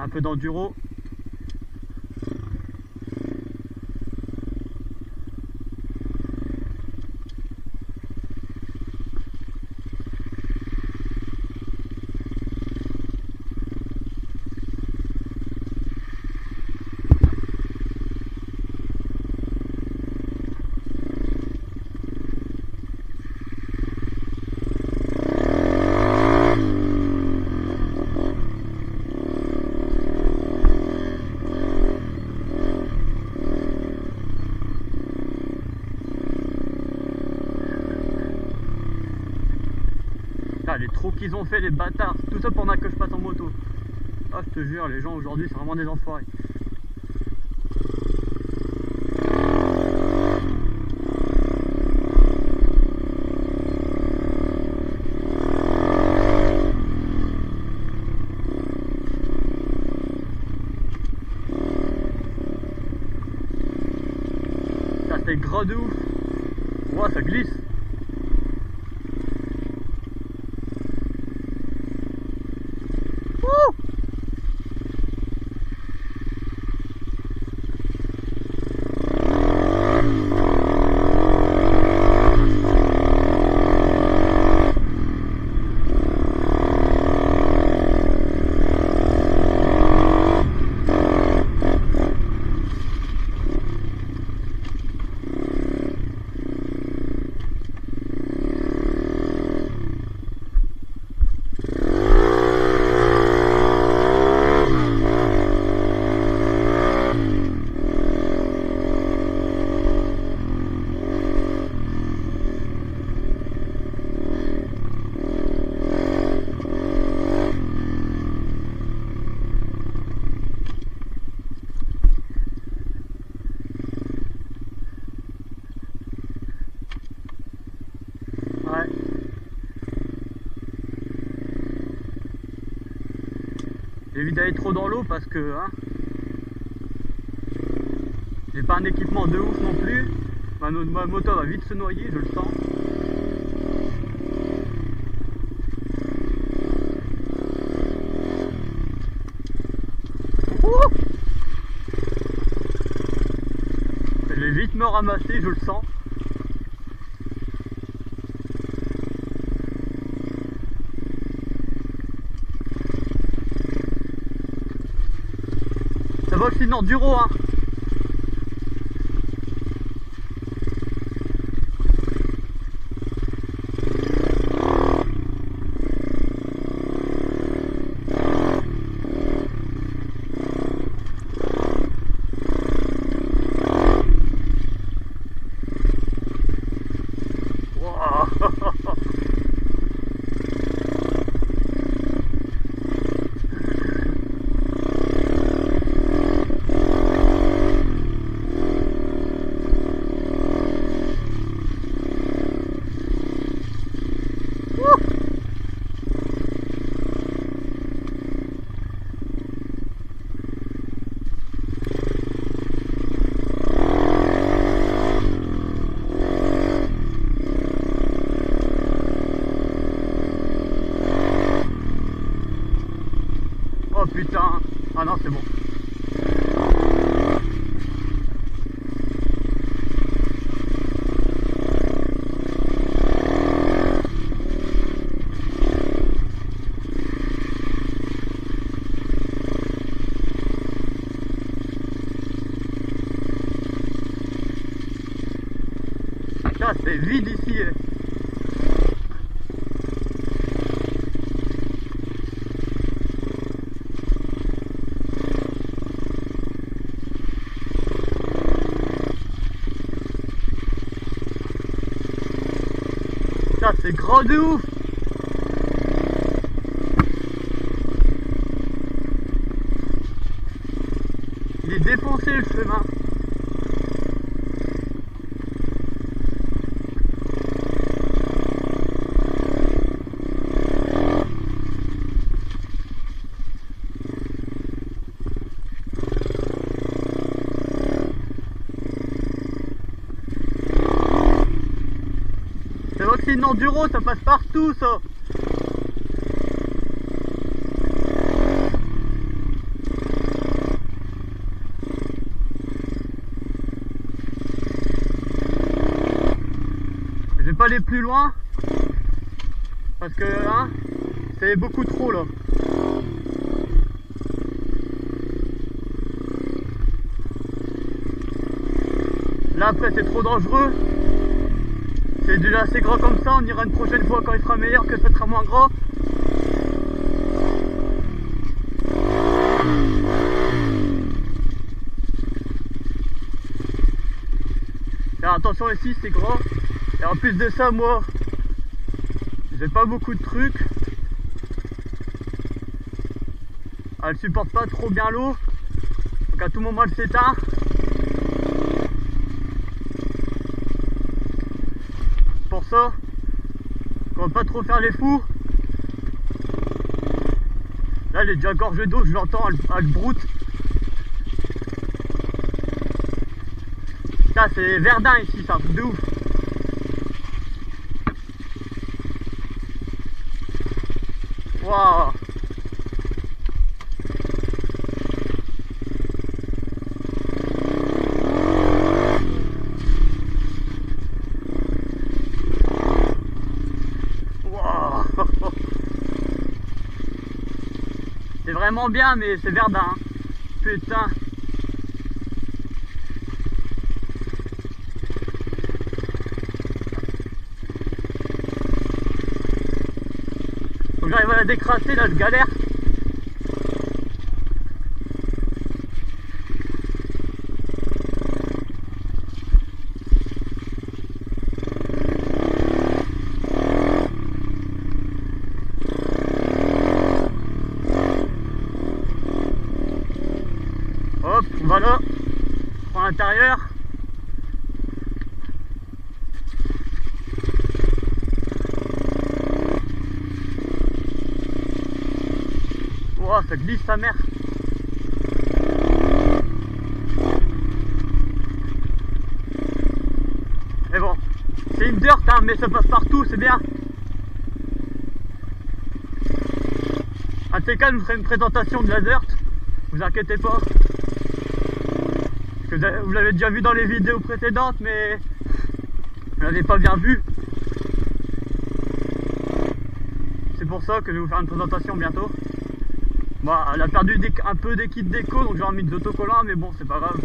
un peu d'enduro. Trous qu'ils ont fait les bâtards, tout ça pendant que je passe en moto. Ah je te jure, les gens aujourd'hui c'est vraiment des enfoirés. Ça c'est gras de ouf. Ouah, ça glisse. Ouais. J'évite d'aller trop dans l'eau parce que hein, j'ai pas un équipement de ouf non plus. Ma, moto va vite se noyer, je le sens. Je vais vite me ramasser, je le sens. Une enduro hein Oh putain. Ah non c'est bon. C'est vide ici Ça c'est grand de ouf. Il est défoncé le chemin de ça passe partout ça Je vais pas aller plus loin parce que hein, là, c'est beaucoup trop là. Là après c'est trop dangereux c'est déjà assez gras comme ça, on ira une prochaine fois quand il sera meilleur que ce sera moins gras. Faire attention ici c'est gras. Et en plus de ça moi j'ai pas beaucoup de trucs. Elle supporte pas trop bien l'eau. Donc à tout moment elle s'éteint. Ça, va pas trop faire les fous. Là elle est déjà gorgée d'eau, je l'entends, elle, elle broute. Ça c'est Verdun ici, truc de ouf. Waouh C'est vraiment bien, mais c'est Verdun. hein. Putain. Faut que j'arrive à la décrasser, là, je galère. Hop, on va là. On prend l'intérieur. Ça glisse sa mère. Mais bon, c'est une dirt, hein, mais ça passe partout, c'est bien. Un de ces cas, je vous ferai une présentation de la dirt. Vous inquiétez pas. Vous avez- vous l'avez déjà vu dans les vidéos précédentes, mais vous l'avez pas bien vu. C'est pour ça que je vais vous faire une présentation bientôt. Bon, elle a perdu un peu des kits déco, donc j'ai remis des autocollants, mais bon, c'est pas grave.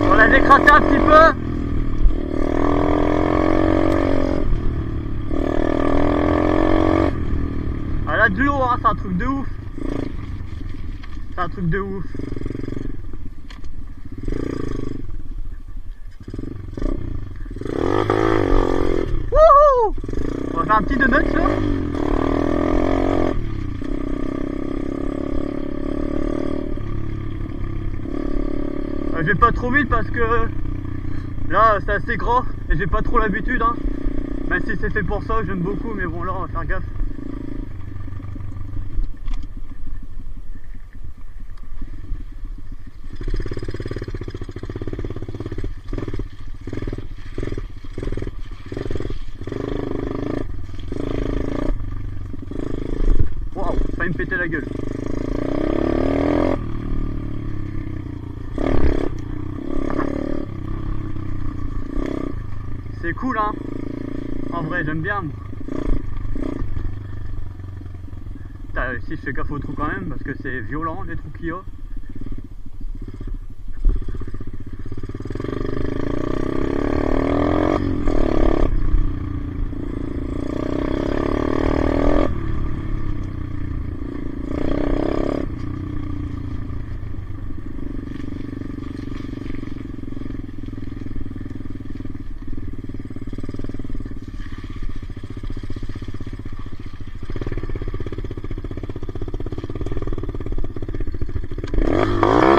On l'a décrassé un petit peu. Elle hein, c'est un truc de ouf. C'est un truc de ouf. Wouhou On va faire un petit donut là. Euh, je vais pas trop vite parce que là c'est assez gros et j'ai pas trop l'habitude hein. Même si c'est fait pour ça, j'aime beaucoup mais bon là on va faire gaffe. Waouh, failli me péter la gueule. C'est cool hein En vrai j'aime bien Si je fais gaffe aux trous quand même parce que c'est violent les trous qu'il y a.